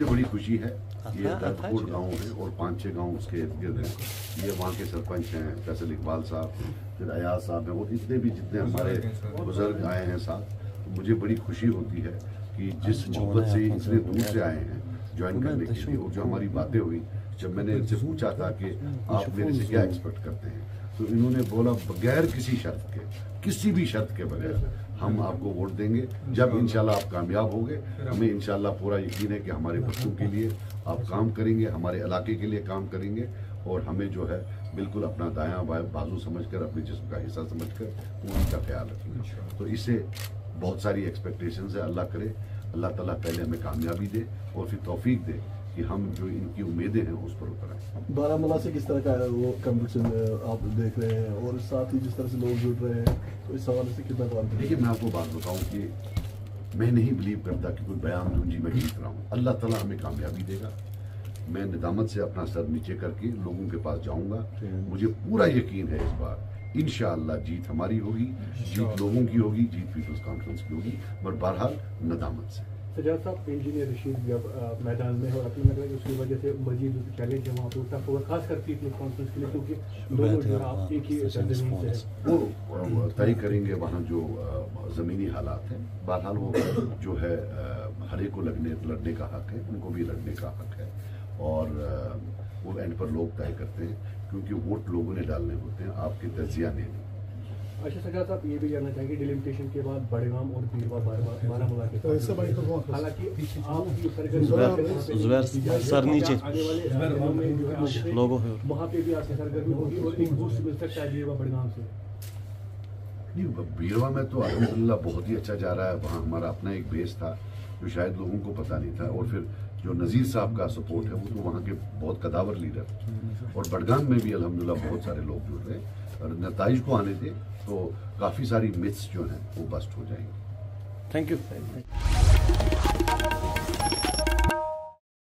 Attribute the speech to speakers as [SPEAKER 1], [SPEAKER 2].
[SPEAKER 1] मुझे बड़ी खुशी है ये
[SPEAKER 2] आता- आता
[SPEAKER 1] दर्दपुर
[SPEAKER 2] है।
[SPEAKER 1] गाँव है और पाँच छह गाँव उसके इर्द गिर्द हैं। ये वहाँ के सरपंच हैं फैसल इकबाल साहब फिर अयाज साहब हैं और इतने भी जितने हमारे बुज़ुर्ग आए हैं साथ तो मुझे बड़ी खुशी होती है कि जिस मोहब्बत से इतने दूर से आए हैं ज्वाइन करने के लिए और जो हमारी बातें हुई जब मैंने इनसे पूछा था कि आप मेरे से क्या एक्सपेक्ट करते हैं तो इन्होंने बोला बगैर किसी शर्त के किसी भी शर्त के बगैर हम आपको वोट देंगे। जब इंशाल्लाह आप कामयाब होंगे हमें इंशाल्लाह पूरा यकीन है कि हमारे बच्चों के लिए आप काम करेंगे हमारे इलाके के लिए काम करेंगे और हमें जो है बिल्कुल अपना दायां बायां बाजू समझकर अपने जिस्म का हिस्सा समझकर पूरी का ख्याल रखेंगे। तो इससे बहुत सारी एक्सपेक्टेशंस है अल्लाह करे अल्लाह ताला पहले हमें कामयाबी दे और फिर तौफीक दे। कि हम जो इनकी उम्मीदें हैं उस पर उतर आए।
[SPEAKER 3] बारामूला से किस तरह का है वो कंपटीशन आप देख रहे हैं? और साथ ही जिस तरह से लोग जुड़ रहे हैं तो इस हवाले से कितना कॉन्फिडेंस
[SPEAKER 1] देखिए मैं आपको बात बताऊँ कि मैं नहीं बिलीव करता कि कोई बयान दूँ जी मैं जीत रहा हूँ। अल्लाह ताला हमें कामयाबी देगा। मैं निदामत से अपना सर नीचे करके लोगों के पास जाऊँगा। मुझे पूरा यकीन है इस बार। इंशाअल्लाह जीत हमारी होगी जीत लोगों की होगी जीत पीपल्स कॉन्फ्रेंस की होगी। बट बहरहाल नदामत से।
[SPEAKER 4] सजाद साहब इंजीनियर रशीद भी अब मैदान में है और अपने लग रहा है उसकी वजह से मजीद चैलेंज है वहाँ पर टफ होगा खास करके पीपल्स कॉन्फ्रेंस के लिए क्योंकि दोनों जो आप एक ही। से
[SPEAKER 1] वो तय करेंगे वहाँ जो ज़मीनी हालात हैं। बहरहाल वो जो है हर एक को लगने लड़ने का हक है उनको भी लड़ने का हक है। और वो एंड पर लोग तय करते हैं क्योंकि वोट लोगों ने डालने होते हैं आपके तजिया ने नहीं।
[SPEAKER 4] अच्छा सजाद साहब ये भी जानना चाहेंगे डिलिमिटेशन के बाद बड़गाम और बीरवा बारामूला के
[SPEAKER 3] तो परफॉर्मेंस।
[SPEAKER 4] हालाँकि आपकी सरगर्मी
[SPEAKER 3] जुबैर-
[SPEAKER 2] जुबैर, सर नीचे।
[SPEAKER 4] में है। आपसे वहाँ पे भी आपकी सरगर्मी होगी और एक बूस्ट मिल सकता है बड़गाम से।
[SPEAKER 1] नहीं बीरवा में तो अलहमदिल्ला बहुत ही अच्छा जा रहा है। वहाँ हमारा अपना एक बेस था जो शायद लोगों को पता नहीं था। और फिर जो नज़ीर साहब का सपोर्ट है वो तो वहाँ के बहुत कदावर लीडर और बडगाम में भी अलहमदिल्ला बहुत सारे लोग जुड़ रहे हैं। और नतज को आने दें। तो काफ़ी सारी मिथ्स जो हैं वो बस्ट हो जाएँगी।
[SPEAKER 2] Thank you